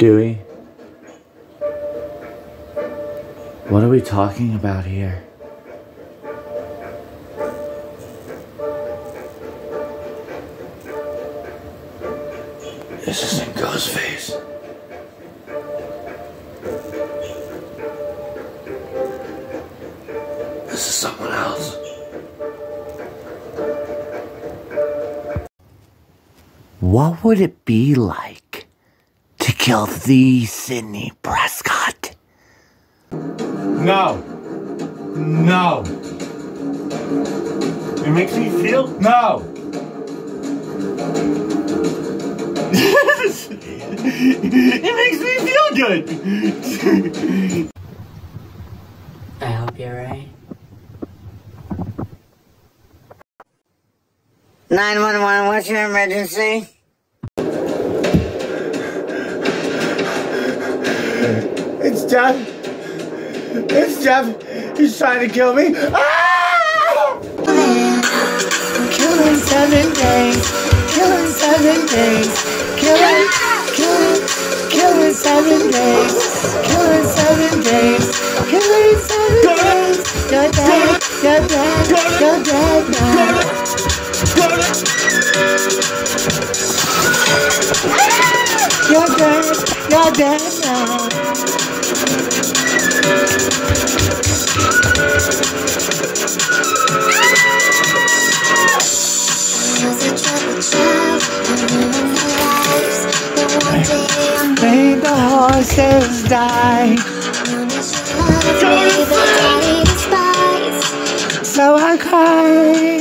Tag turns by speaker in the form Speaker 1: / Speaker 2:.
Speaker 1: Dewey? What are we talking about here? This isn't Ghostface. This is someone else. What would it be like kill the Sidney Prescott?
Speaker 2: No. No. It makes me feel no. it makes me feel good.
Speaker 3: I hope you're right.
Speaker 4: 911, what's your emergency?
Speaker 2: It's Jeff. It's Jeff. He's trying to kill me. Ah!
Speaker 4: Killing seven days, killing seven days, killing, killing, killing seven days, killing seven days, killing seven days. You're dead, you're dead, you're dead now. You're dead, you're dead now. Made the horses die, so I cried.